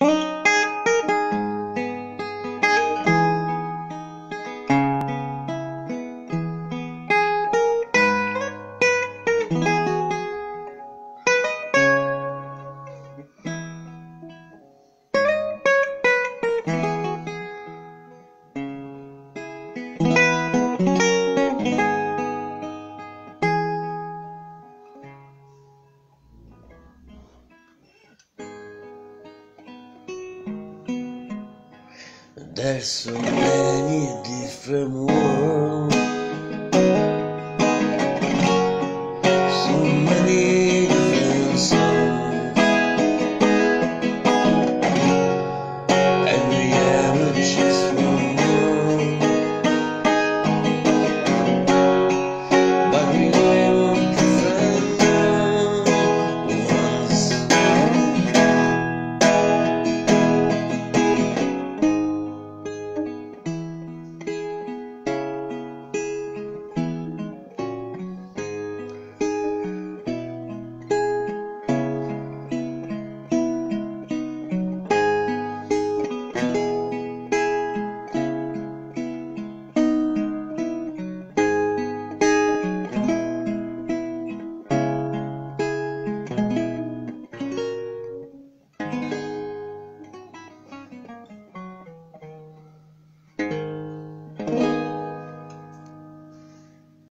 Bye. There's so many different worlds